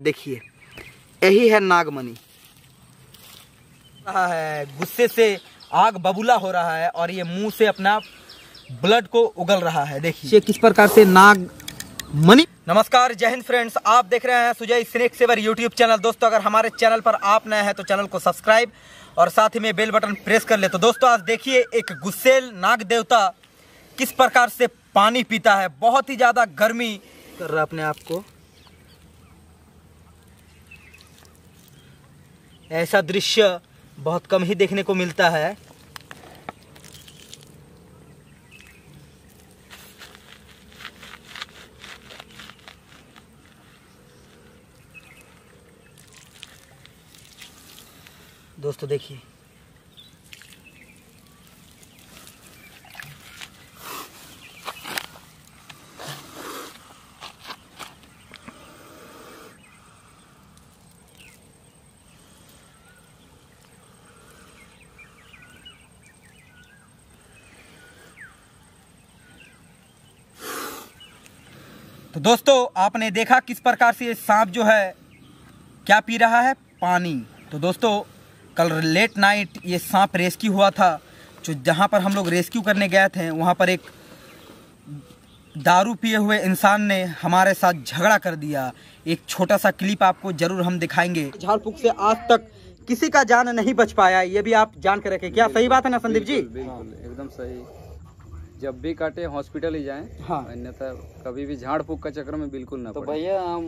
देखिए यही है नागमणि। रहा है गुस्से से आग बबूला हो रहा है और ये मुँह से अपना ब्लड को उगल रहा है देखिए। किस प्रकार से नाग मणि नमस्कार जय हिंद फ्रेंड्स आप देख रहे हैं Sujay snake saver YouTube channel दोस्तों अगर हमारे चैनल पर आप नए हैं तो चैनल को सब्सक्राइब और साथ ही में बेल बटन प्रेस कर ले। तो दोस्तों आज देखिए एक गुस्सेल नाग देवता किस प्रकार से पानी पीता है। बहुत ही ज़्यादा गर्मी कर रहा अपने आप को। ऐसा दृश्य बहुत कम ही देखने को मिलता है। दोस्तों देखिए। तो दोस्तों आपने देखा किस प्रकार से सांप जो है क्या पी रहा है? पानी। तो दोस्तों कल लेट नाइट ये सांप रेस्क्यू हुआ था जो जहाँ पर हम लोग रेस्क्यू करने गए थे वहाँ पर एक दारू पिए हुए इंसान ने हमारे साथ झगड़ा कर दिया। एक छोटा सा क्लिप आपको ज़रूर हम दिखाएँगे। झाड़ फूक से आज तक किसी का जान नहीं बच पाया ये भी आप जान कर रखे। क्या सही बात है ना संदीप जी? बिल्कुल एकदम सही। जब भी काटे हॉस्पिटल ही जाए। हाँ। अन्यथा कभी भी झाड़ फूक का चक्कर में बिल्कुल ना तो भैया हम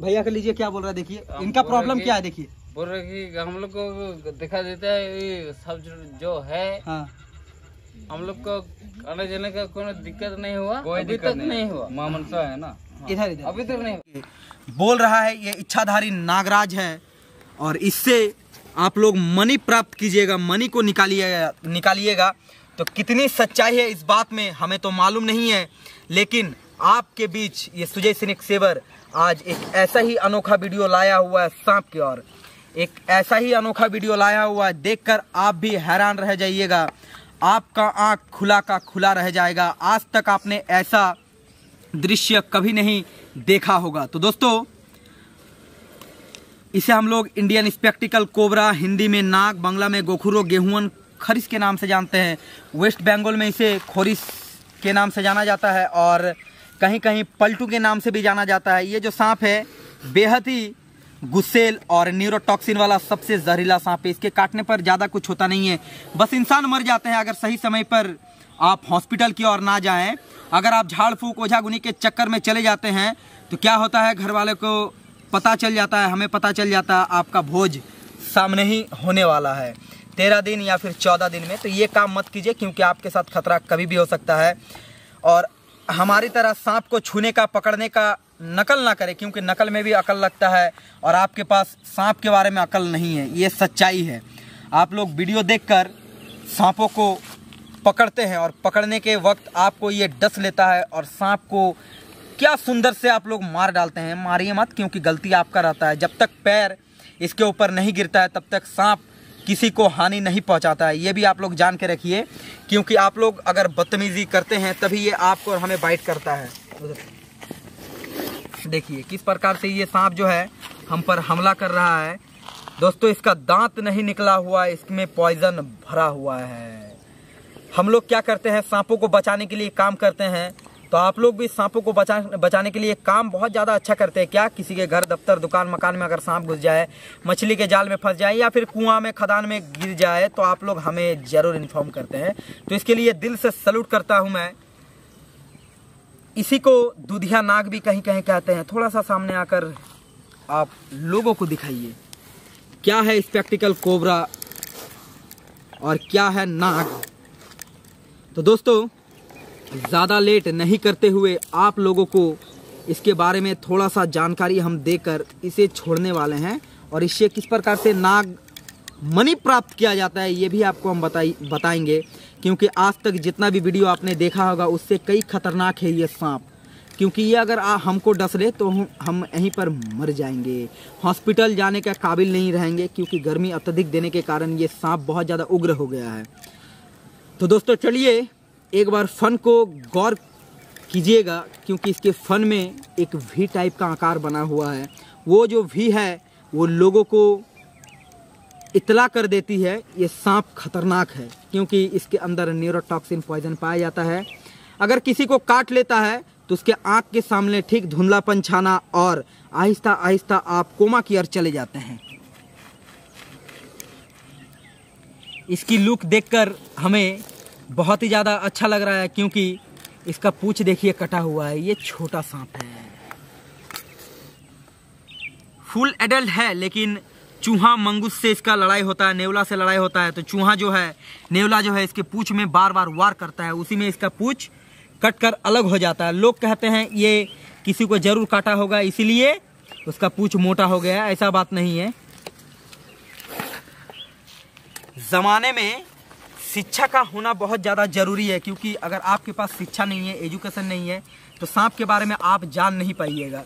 भैया कर लीजिए क्या बोल रहा है? देखिए हम इनका प्रॉब्लम क्या है देखिए। बोल रहे कि हम लोग को दिखा देता है सब जो- है हाँ। हम लोग को आने जाने का कोई दिक्कत नहीं हुआ कोई अभी दिक्कत तक नहीं हुआ। माँ मनसा है ना? इधर इधर। अभी तक नहीं बोल रहा है ये इच्छाधारी नागराज है और इससे आप लोग मनी प्राप्त कीजिएगा मनी को निकालिएगा निकालिएगा। तो कितनी सच्चाई है इस बात में हमें तो मालूम नहीं है, लेकिन आपके बीच ये सुजय सिनिक सेवर आज एक ऐसा ही अनोखा वीडियो लाया हुआ है सांप की ओर। एक ऐसा ही अनोखा वीडियो लाया हुआ है, देखकर आप भी हैरान रह जाइएगा। आपका आँख खुला का खुला रह जाएगा। आज तक आपने ऐसा दृश्य कभी नहीं देखा होगा। तो दोस्तों, इसे हम लोग इंडियन स्पेक्टिकल कोबरा, हिंदी में नाग, बांग्ला में गोखुरो गेहून खरिस के नाम से जानते हैं। वेस्ट बंगाल में इसे खोरिस के नाम से जाना जाता है और कहीं कहीं पलटू के नाम से भी जाना जाता है। ये जो सांप है, बेहद ही गुस्सेल और न्यूरोटॉक्सिन वाला सबसे जहरीला सांप है। इसके काटने पर ज़्यादा कुछ होता नहीं है। बस इंसान मर जाते हैं अगर सही समय पर आप हॉस्पिटल की ओर ना जाएँ। अगर आप झाड़ फूक ओझा गुनी के चक्कर में चले जाते हैं तो क्या होता है? घर वाले को पता चल जाता है, हमें पता चल जाता है, आपका भोज सामने ही होने वाला है। तेरह दिन या फिर चौदह दिन में तो ये काम मत कीजिए, क्योंकि आपके साथ खतरा कभी भी हो सकता है। और हमारी तरह सांप को छूने का, पकड़ने का नकल ना करें, क्योंकि नकल में भी अकल लगता है, और आपके पास सांप के बारे में अकल नहीं है, ये सच्चाई है। आप लोग वीडियो देखकर सांपों को पकड़ते हैं, और पकड़ने के वक्त आपको ये डस लेता है, और सांप को क्या सुंदर से आप लोग मार डालते हैं, मारिए मत, क्योंकि गलती आपका रहता है। जब तक पैर इसके ऊपर नहीं गिरता है, तब तक सांप किसी को हानि नहीं पहुंचाता है। ये भी आप लोग जान के रखिए, क्योंकि आप लोग अगर बदतमीजी करते हैं, तभी ये आपको और हमें बाइट करता है। देखिए, किस प्रकार से ये सांप जो है, हम पर हमला कर रहा है। दोस्तों, इसका दांत नहीं निकला हुआ, इसमें पॉइजन भरा हुआ है। हम लोग क्या करते हैं, सांपों को बचाने के लिए काम करते हैं। तो आप लोग भी सांपों को बचा, बचाने के लिए काम बहुत ज़्यादा अच्छा करते हैं। क्या? किसी के घर, दफ्तर, दुकान, मकान में अगर सांप घुस जाए, मछली के जाल में फंस जाए या फिर कुआँ में, खदान में गिर जाए तो आप लोग हमें ज़रूर इन्फॉर्म करते हैं। तो इसके लिए दिल से सल्यूट करता हूँ मैं। इसी को दूधिया नाग भी कहीं कहीं कहते हैं। थोड़ा सा सामने आकर आप लोगों को दिखाइए। क्या है स्पेक्टिकल कोबरा और क्या है नाग? तो दोस्तों ज़्यादा लेट नहीं करते हुए आप लोगों को इसके बारे में थोड़ा सा जानकारी हम देकर इसे छोड़ने वाले हैं और इससे किस प्रकार से नाग मनी प्राप्त किया जाता है ये भी आपको हम बताई बताएँगे। क्योंकि आज तक जितना भी वीडियो आपने देखा होगा उससे कई खतरनाक है ये सांप। क्योंकि ये अगर आ, हमको डस ले तो हम यहीं पर मर जाएँगे। हॉस्पिटल जाने का काबिल नहीं रहेंगे क्योंकि गर्मी अत्यधिक देने के कारण ये सांप बहुत ज़्यादा उग्र हो गया है। तो दोस्तों चलिए एक बार फन को गौर कीजिएगा, क्योंकि इसके फन में एक वी टाइप का आकार बना हुआ है। वो जो भी है, वो लोगों को इतला कर देती है। ये सांप खतरनाक है, क्योंकि इसके अंदर न्यूरोटॉक्सिन पॉइजन पाया जाता है। अगर किसी को काट लेता है तो उसके आँख के सामने ठीक धुंधलापन छाना और आहिस्ता आहिस्ता आप कोमा की ओर चले जाते हैं। इसकी लुक देखकर हमें बहुत ही ज़्यादा अच्छा लग रहा है क्योंकि इसका पूछ देखिए कटा हुआ है, ये छोटा सांप है। फुल एडल्ट है, लेकिन चूहा मंगूस से इसका लड़ाई होता है, नेवला से लड़ाई होता है तो चूहा जो है, नेवला जो है, इसके पूछ में बार बार वार करता है, उसी में इसका पूछ कट कर अलग हो जाता है। लोग कहते हैं, ये किसी को ज़रूर काटा होगा, इसीलिए उसका पूछ मोटा हो गया ऐसा बात नहीं है। ज़माने में शिक्षा का होना बहुत ज़्यादा ज़रूरी है, क्योंकि अगर आपके पास शिक्षा नहीं है, एजुकेशन नहीं है तो सांप के बारे में आप जान नहीं पाइएगा।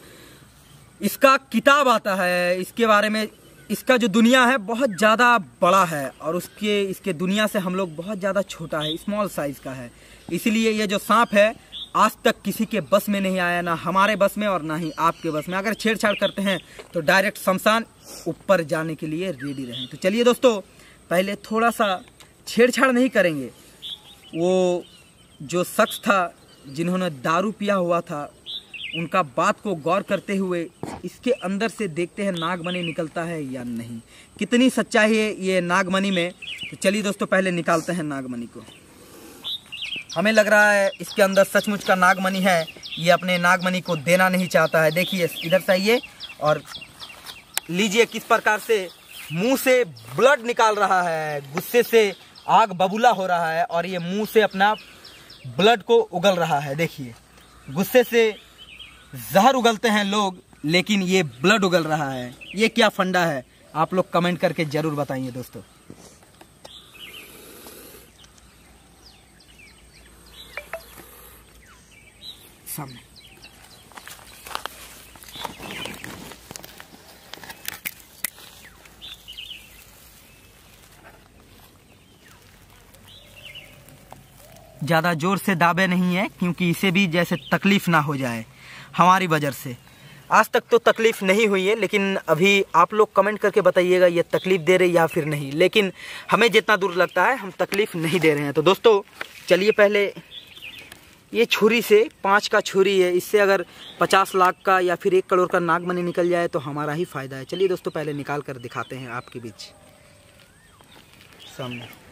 इसका किताब आता है, इसके बारे में, इसका जो दुनिया है बहुत ज़्यादा बड़ा है, और उसके, इसके दुनिया से हम लोग बहुत ज़्यादा छोटा है स्मॉल साइज़ का है। इसीलिए ये जो सांप है, आज तक किसी के बस में नहीं आया, ना हमारे बस में और ना ही आपके बस में। अगर छेड़छाड़ करते हैं तो डायरेक्ट शमशान ऊपर जाने के लिए रेडी रहें। तो चलिए दोस्तों, पहले थोड़ा सा छेड़छाड़ नहीं करेंगे। वो जो शख्स था, जिन्होंने दारू पिया हुआ था, उनका बात को गौर करते हुए इसके अंदर से देखते हैं नागमणि निकलता है या नहीं। कितनी सच्चाई है ये नागमणि में? तो चलिए दोस्तों, पहले निकालते हैं नागमणि को। हमें लग रहा है इसके अंदर सचमुच का नागमणि है। ये अपने नागमणि को देना नहीं चाहता है। देखिए, इधर से आइए और लीजिए किस प्रकार से मुँह से ब्लड निकाल रहा है, गुस्से से आग बबूला हो रहा है और ये मुँह से अपना ब्लड को उगल रहा है। देखिए, गुस्से से जहर उगलते हैं लोग, लेकिन ये ब्लड उगल रहा है। ये क्या फंडा है? आप लोग कमेंट करके ज़रूर बताइए दोस्तों सामने ज़्यादा ज़ोर से दाबे नहीं है, क्योंकि इसे भी जैसे तकलीफ़ ना हो जाए, हमारी वजह से। आज तक तो तकलीफ़ नहीं हुई है, लेकिन अभी आप लोग कमेंट करके बताइएगा, ये तकलीफ़ दे रहे या फिर नहीं। लेकिन हमें जितना दूर लगता है, हम तकलीफ़ नहीं दे रहे हैं। तो दोस्तों, चलिए पहले ये छुरी से, पाँच का छुरी है, इससे अगर पचास लाख का या फिर एक करोड़ का नागमणि निकल जाए तो हमारा ही फ़ायदा है। चलिए दोस्तों, पहले निकाल कर दिखाते हैं आपके बीच। सामने।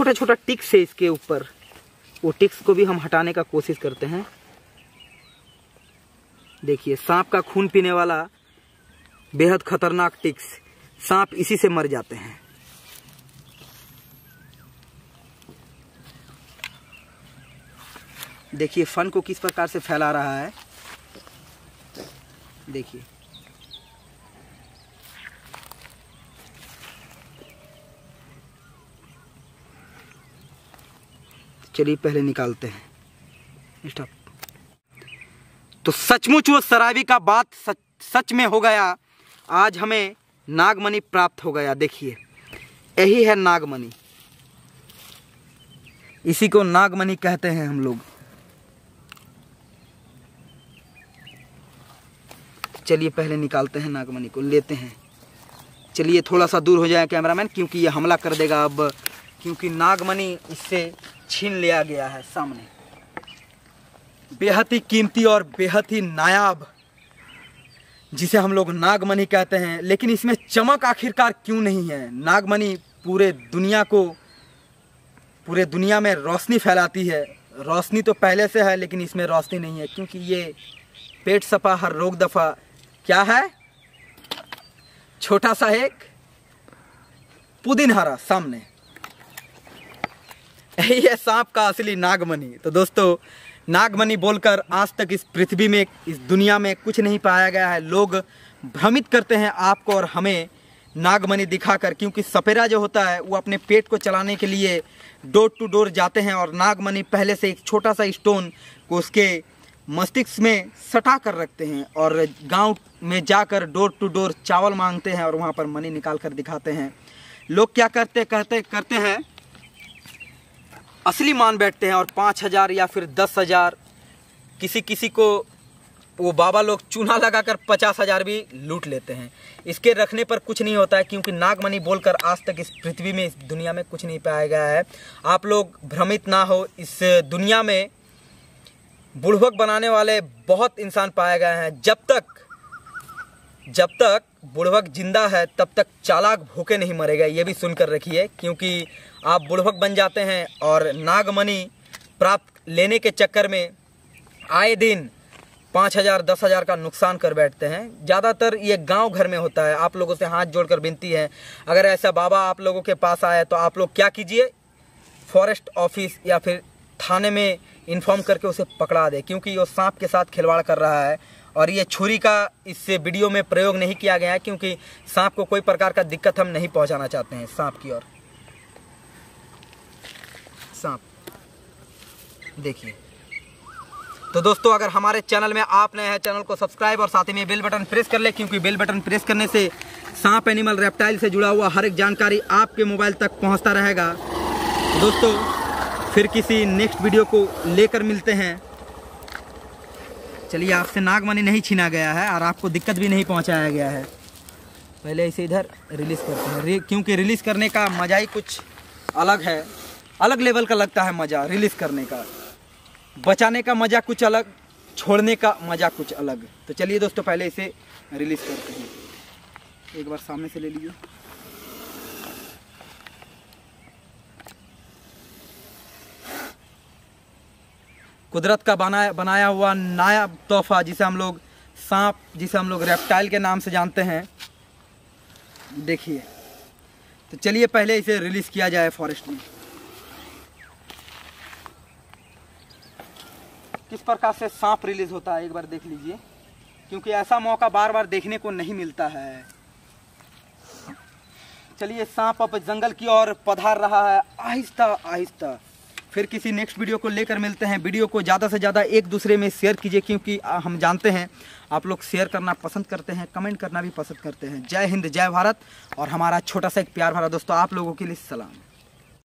छोटा छोटा टिक्स है इसके ऊपर। वो टिक्स को भी हम हटाने का कोशिश करते हैं। देखिए, सांप का खून पीने वाला बेहद खतरनाक टिक्स। सांप इसी से मर जाते हैं। देखिए, फन को किस प्रकार से फैला रहा है? देखिए। चलिए पहले निकालते हैं। स्टॉप। तो सचमुच वो शराबी का बात सच सच में हो गया। आज हमें नागमणि प्राप्त हो गया। देखिए, यही है नागमणि। इसी को नागमणि कहते हैं हम लोग। चलिए पहले निकालते हैं नागमणि को, लेते हैं। चलिए थोड़ा सा दूर हो जाए कैमरामैन, क्योंकि ये हमला कर देगा अब। क्योंकि नागमणि इससे छीन लिया गया है सामने। बेहद ही कीमती और बेहद ही नायाब, जिसे हम लोग नागमणि कहते हैं। लेकिन इसमें चमक आखिरकार क्यों नहीं है? नागमणि पूरे दुनिया को, पूरे दुनिया में रोशनी फैलाती है। रोशनी तो पहले से है, लेकिन इसमें रोशनी नहीं है, क्योंकि ये पेट सफ़ा हर रोग दफ़ा। क्या है? छोटा सा एक पुदीन हरा सामने। यही है सांप का असली नागमणि। तो दोस्तों, नागमणि बोलकर आज तक इस पृथ्वी में, इस दुनिया में कुछ नहीं पाया गया है। लोग भ्रमित करते हैं आपको और हमें नागमणि दिखाकर, क्योंकि सपेरा जो होता है, वो अपने पेट को चलाने के लिए डोर टू डोर जाते हैं और नागमणि पहले से एक छोटा सा स्टोन को उसके मस्तिष्क में सटा कर रखते हैं और गाँव में जाकर डोर टू डोर चावल मांगते हैं और वहाँ पर मनी निकाल कर दिखाते हैं। लोग क्या करते, कहते, करते हैं असली मान बैठते हैं और पाँच हज़ार या फिर दस हज़ार, किसी किसी को वो बाबा लोग चूना लगाकर पचास हज़ार भी लूट लेते हैं। इसके रखने पर कुछ नहीं होता है, क्योंकि नागमणि बोलकर आज तक इस पृथ्वी में, इस दुनिया में कुछ नहीं पाया गया है। आप लोग भ्रमित ना हो, इस दुनिया में बुढ़वक बनाने वाले बहुत इंसान पाए गए हैं। जब तक जब तक बुढ़वक ज़िंदा है, तब तक चालाक भूखे नहीं मरेगा, ये भी सुनकर रखिए, क्योंकि आप बुढ़वक बन जाते हैं और नागमणि प्राप्त लेने के चक्कर में आए दिन पाँच हज़ार, दस हज़ार का नुकसान कर बैठते हैं। ज़्यादातर ये गाँव घर में होता है। आप लोगों से हाथ जोड़कर विनती है, अगर ऐसा बाबा आप लोगों के पास आए तो आप लोग क्या कीजिए? फॉरेस्ट ऑफ़िस या फिर थाने में इन्फॉर्म करके उसे पकड़ा दे, क्योंकि वो सांप के साथ खिलवाड़ कर रहा है और ये छुरी का इससे वीडियो में प्रयोग नहीं किया गया है, क्योंकि सांप को कोई प्रकार का दिक्कत हम नहीं पहुंचाना चाहते हैं, सांप की ओर। सांप। देखिए। तो दोस्तों, अगर हमारे चैनल में आप नए हैं, चैनल को सब्सक्राइब और साथ ही में बेल बटन प्रेस कर ले, क्योंकि बेल बटन प्रेस करने से सांप, एनिमल, रेप्टाइल से जुड़ा हुआ हर एक जानकारी आपके मोबाइल तक पहुँचता रहेगा। तो दोस्तों, फिर किसी नेक्स्ट वीडियो को लेकर मिलते हैं। चलिए, आपसे नागमणि नहीं छीना गया है और आपको दिक्कत भी नहीं पहुँचाया गया है। पहले इसे इधर रिलीज़ करते हैं। क्योंकि रिलीज़ करने का मज़ा ही कुछ अलग है। अलग लेवल का लगता है मज़ा रिलीज़ करने का। बचाने का मज़ा कुछ अलग, छोड़ने का मज़ा कुछ अलग। तो चलिए दोस्तों, पहले इसे रिलीज़ करते हैं। एक बार सामने से ले लीजिए। कुदरत का बनाया बनाया हुआ नया तोहफा जिसे हम लोग सांप, जिसे हम लोग रेप्टाइल के नाम से जानते हैं, देखिए। तो चलिए पहले इसे रिलीज़ किया जाए फॉरेस्ट में। किस प्रकार से सांप रिलीज़ होता है, एक बार देख लीजिए। क्योंकि ऐसा मौका बार बार देखने को नहीं मिलता है। चलिए, सांप अब जंगल की ओर पधार रहा है। आहिस्ता आहिस्ता। फिर किसी नेक्स्ट वीडियो को लेकर मिलते हैं। वीडियो को ज़्यादा से ज़्यादा एक दूसरे में शेयर कीजिए, क्योंकि हम जानते हैं, आप लोग शेयर करना पसंद करते हैं कमेंट करना भी पसंद करते हैं। जय हिंद, जय भारत। और हमारा छोटा सा एक प्यार भरा दोस्तों, आप लोगों के लिए सलाम।